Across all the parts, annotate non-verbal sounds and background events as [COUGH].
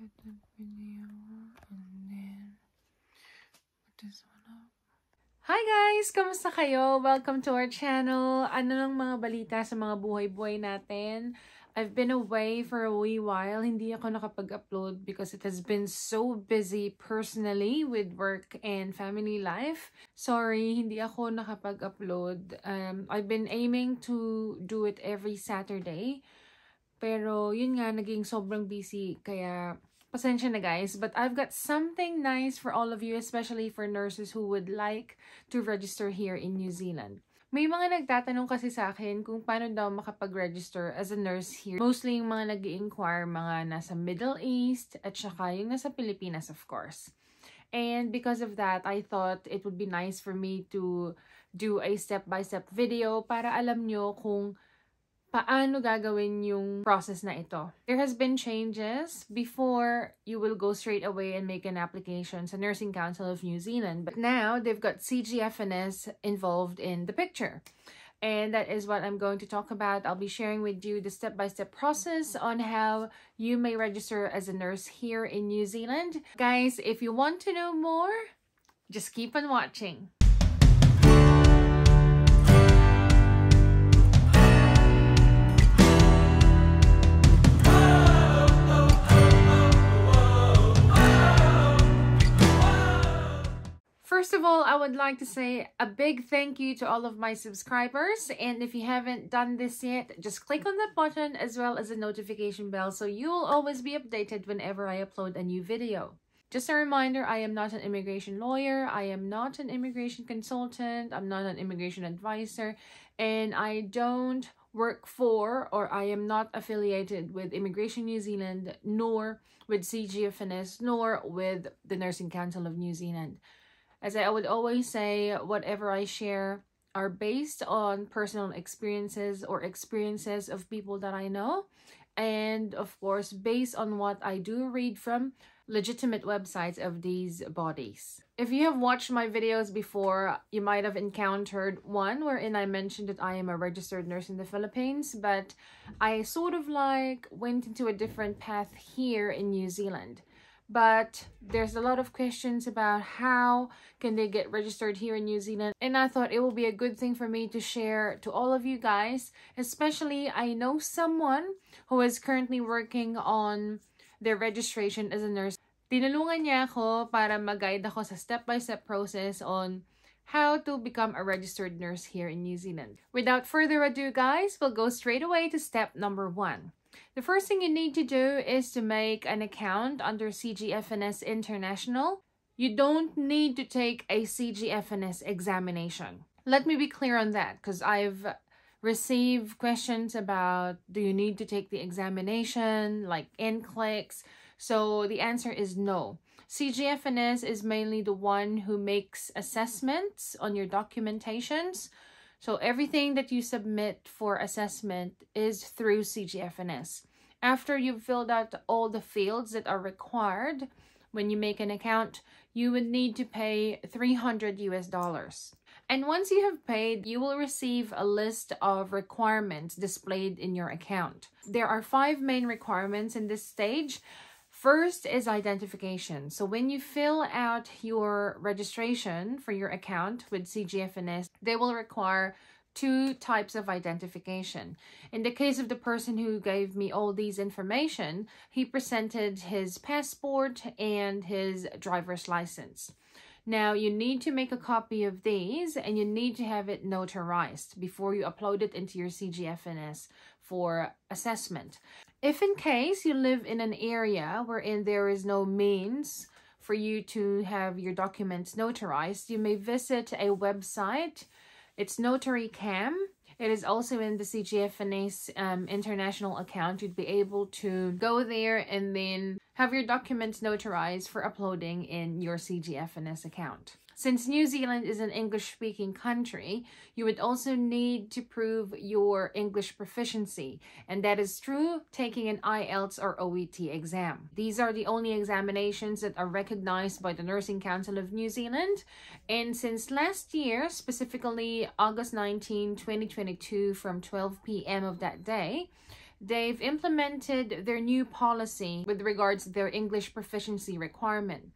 get that video and then put this one up. Hi guys! Kamusta kayo? Welcome to our channel. Ano lang mga balita sa mga buhay-buhay natin? I've been away for a wee while. Hindi ako nakapag-upload because it has been so busy personally with work and family life. Sorry, hindi ako nakapag-upload. Um, I've been aiming to do it every Saturday. Pero yun nga, naging sobrang busy. Kaya pasensya na guys. But I've got something nice for all of you, especially for nurses who would like to register here in New Zealand. May mga nagtatanong kasi sa akin kung paano daw makapag-register as a nurse here. Mostly yung mga nag inquire mga nasa Middle East at saka yung nasa Pilipinas of course. And because of that, I thought it would be nice for me to do a step-by-step -step video para alam nyo kung paano gagawin yung process na ito. There has been changes before you will go straight away and make an application sa Nursing Council of New Zealand. But now, they've got CGFNS involved in the picture. And that is what I'm going to talk about. I'll be sharing with you the step-by-step -step process on how you may register as a nurse here in New Zealand. Guys, if you want to know more, just keep on watching. First of all, I would like to say a big thank you to all of my subscribers. And if you haven't done this yet, just click on that button as well as the notification bell so you'll always be updated whenever I upload a new video. Just a reminder, I am not an immigration lawyer. I am not an immigration consultant. I'm not an immigration advisor. And I don't work for or I am not affiliated with Immigration New Zealand, nor with CGFNS, nor with the Nursing Council of New Zealand. As I would always say, whatever I share are based on personal experiences or experiences of people that I know. And of course, based on what I do read from legitimate websites of these bodies. If you have watched my videos before, you might have encountered one wherein I mentioned that I am a registered nurse in the Philippines, but I sort of like went into a different path here in New Zealand but there's a lot of questions about how can they get registered here in New Zealand and I thought it will be a good thing for me to share to all of you guys especially I know someone who is currently working on their registration as a nurse tinulungan niya ako para mag-guide ako sa step-by-step -step process on how to become a registered nurse here in New Zealand. Without further ado guys, we'll go straight away to step number one. The first thing you need to do is to make an account under CGFNS International. You don't need to take a CGFNS examination. Let me be clear on that because I've received questions about do you need to take the examination like NCLEX. So the answer is no. CGFNS is mainly the one who makes assessments on your documentations. So everything that you submit for assessment is through CGFNS. After you've filled out all the fields that are required when you make an account, you would need to pay 300 US dollars. And once you have paid, you will receive a list of requirements displayed in your account. There are five main requirements in this stage. First is identification. So when you fill out your registration for your account with CGFNS, they will require two types of identification. In the case of the person who gave me all these information, he presented his passport and his driver's license. Now, you need to make a copy of these and you need to have it notarized before you upload it into your CGFNS for assessment. If in case you live in an area wherein there is no means for you to have your documents notarized, you may visit a website. It's NotaryCam. It is also in the CGFNS um, international account. You'd be able to go there and then have your documents notarized for uploading in your CGFNS account. Since New Zealand is an English-speaking country, you would also need to prove your English proficiency, and that is true taking an IELTS or OET exam. These are the only examinations that are recognized by the Nursing Council of New Zealand, and since last year, specifically August 19, 2022, from 12 p.m. of that day, they've implemented their new policy with regards to their English proficiency requirement.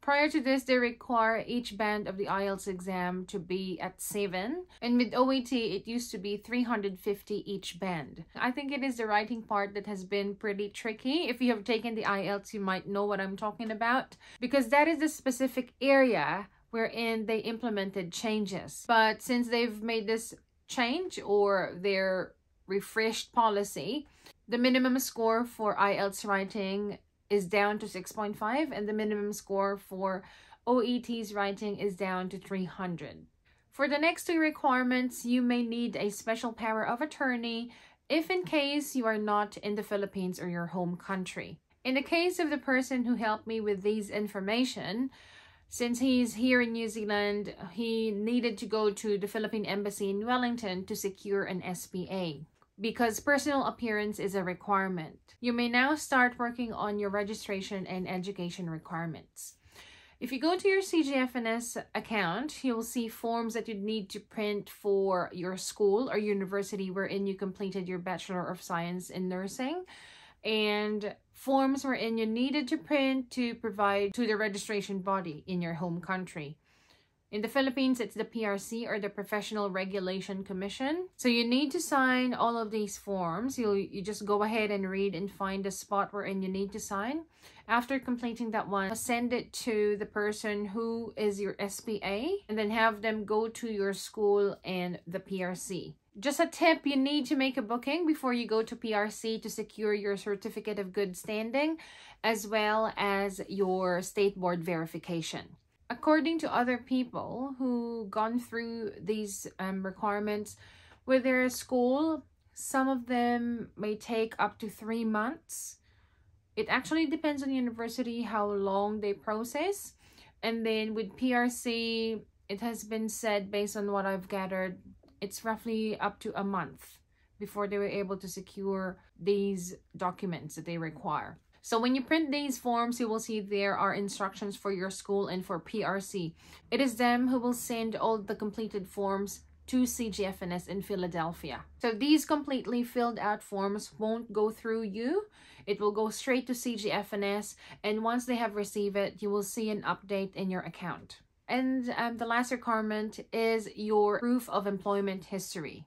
Prior to this, they require each band of the IELTS exam to be at 7. And with OET, it used to be 350 each band. I think it is the writing part that has been pretty tricky. If you have taken the IELTS, you might know what I'm talking about. Because that is the specific area wherein they implemented changes. But since they've made this change or their refreshed policy, the minimum score for IELTS writing is down to 6.5 and the minimum score for OET's writing is down to 300. For the next two requirements, you may need a special power of attorney if in case you are not in the Philippines or your home country. In the case of the person who helped me with these information, since he's here in New Zealand, he needed to go to the Philippine Embassy in Wellington to secure an SPA because personal appearance is a requirement. You may now start working on your registration and education requirements. If you go to your CGFNS account, you'll see forms that you'd need to print for your school or university wherein you completed your Bachelor of Science in Nursing and forms wherein you needed to print to provide to the registration body in your home country. In the Philippines, it's the PRC or the Professional Regulation Commission. So you need to sign all of these forms. You you just go ahead and read and find the spot wherein you need to sign. After completing that one, send it to the person who is your SPA and then have them go to your school and the PRC. Just a tip, you need to make a booking before you go to PRC to secure your certificate of good standing as well as your state board verification according to other people who gone through these um, requirements with their school, some of them may take up to three months. It actually depends on the university how long they process. And then with PRC, it has been said based on what I've gathered, it's roughly up to a month before they were able to secure these documents that they require. So when you print these forms, you will see there are instructions for your school and for PRC. It is them who will send all the completed forms to CGFNS in Philadelphia. So these completely filled out forms won't go through you. It will go straight to CGFNS and once they have received it, you will see an update in your account. And um, the last requirement is your proof of employment history.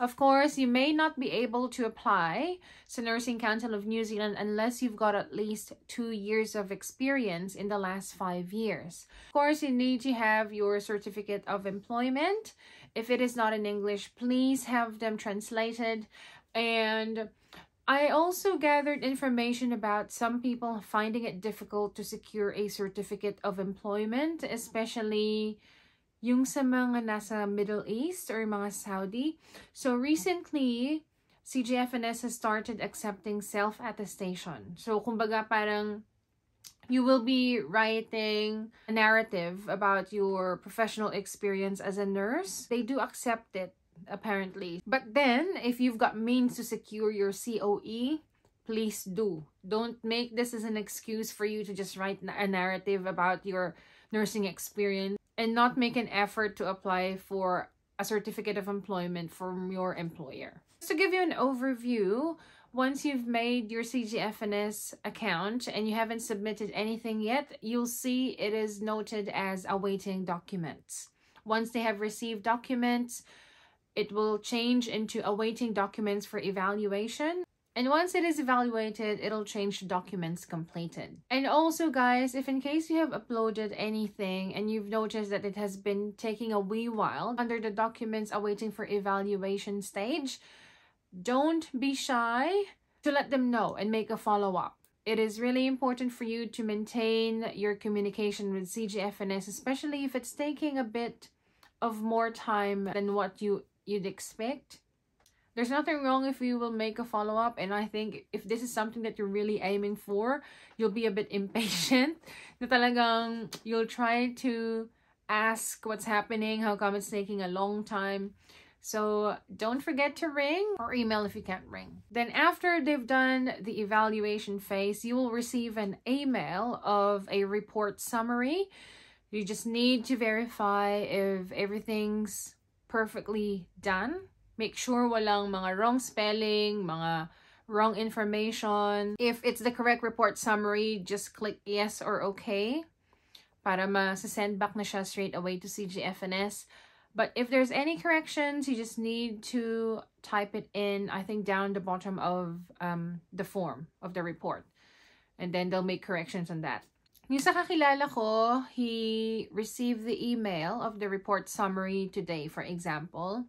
Of course, you may not be able to apply to Nursing Council of New Zealand unless you've got at least two years of experience in the last five years. Of course, you need to have your certificate of employment. If it is not in English, please have them translated. And I also gathered information about some people finding it difficult to secure a certificate of employment, especially yung sa mga nasa Middle East or mga Saudi. So recently, CGFNS has started accepting self-attestation. So kumbaga parang you will be writing a narrative about your professional experience as a nurse. They do accept it apparently. But then if you've got means to secure your COE, please do. Don't make this as an excuse for you to just write a narrative about your nursing experience and not make an effort to apply for a certificate of employment from your employer. Just to give you an overview, once you've made your CGFNS account and you haven't submitted anything yet, you'll see it is noted as awaiting documents. Once they have received documents, it will change into awaiting documents for evaluation and once it is evaluated, it'll change the documents completed. And also guys, if in case you have uploaded anything and you've noticed that it has been taking a wee while under the documents awaiting for evaluation stage, don't be shy to let them know and make a follow-up. It is really important for you to maintain your communication with CGFNS, especially if it's taking a bit of more time than what you, you'd expect there's nothing wrong if you will make a follow-up and I think if this is something that you're really aiming for, you'll be a bit [LAUGHS] impatient. na talagang you'll try to ask what's happening, how come it's taking a long time. So don't forget to ring or email if you can't ring. Then after they've done the evaluation phase, you will receive an email of a report summary. You just need to verify if everything's perfectly done Make sure walang mga wrong spelling, mga wrong information. If it's the correct report summary, just click yes or okay para ma-send back na siya straight away to CGFNS. But if there's any corrections, you just need to type it in, I think, down the bottom of um, the form of the report. And then they'll make corrections on that. Yung sa kakilala ko, he received the email of the report summary today, for example.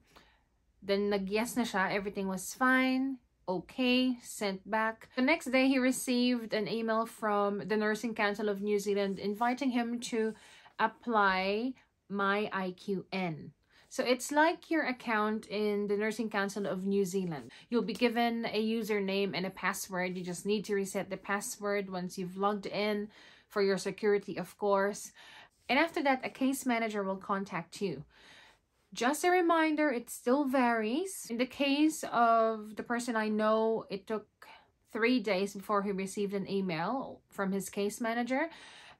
Then nag-yes na siya, everything was fine, okay, sent back. The next day, he received an email from the Nursing Council of New Zealand inviting him to apply my IQN. So it's like your account in the Nursing Council of New Zealand. You'll be given a username and a password. You just need to reset the password once you've logged in for your security, of course. And after that, a case manager will contact you. Just a reminder, it still varies. In the case of the person I know, it took three days before he received an email from his case manager.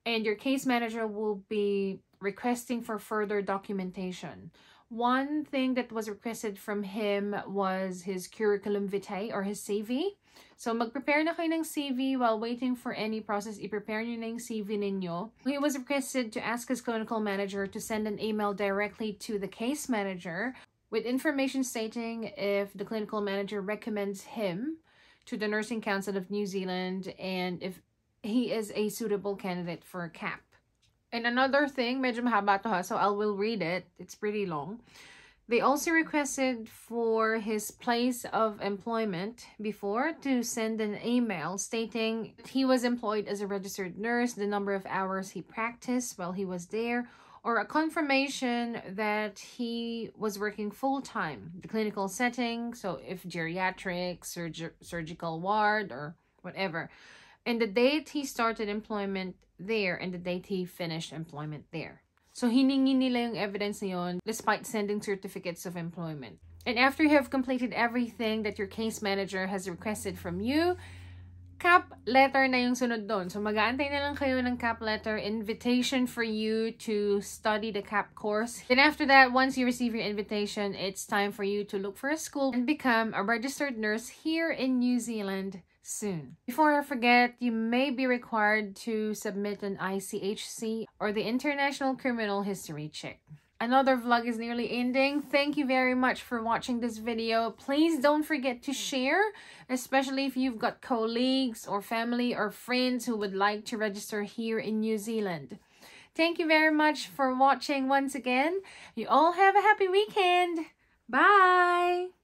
And your case manager will be requesting for further documentation. One thing that was requested from him was his curriculum vitae or his CV. So, mag-prepare na kayo ng CV while waiting for any process. I-prepare nyo na yung CV ninyo. He was requested to ask his clinical manager to send an email directly to the case manager with information stating if the clinical manager recommends him to the Nursing Council of New Zealand and if he is a suitable candidate for CAP. And another thing, medyo mahaba to ha, so I will read it. It's pretty long. They also requested for his place of employment before to send an email stating he was employed as a registered nurse, the number of hours he practiced while he was there, or a confirmation that he was working full-time, the clinical setting, so if geriatric, surg surgical ward, or whatever, and the date he started employment there and the date he finished employment there. So, hiningi nila yung evidence na yun despite sending certificates of employment. And after you have completed everything that your case manager has requested from you, cap letter na yung sunod doon. So, mag-aantay na lang kayo ng cap letter, invitation for you to study the cap course. Then after that, once you receive your invitation, it's time for you to look for a school and become a registered nurse here in New Zealand soon. Before I forget, you may be required to submit an ICHC or the International Criminal History Check. Another vlog is nearly ending. Thank you very much for watching this video. Please don't forget to share, especially if you've got colleagues or family or friends who would like to register here in New Zealand. Thank you very much for watching once again. You all have a happy weekend. Bye!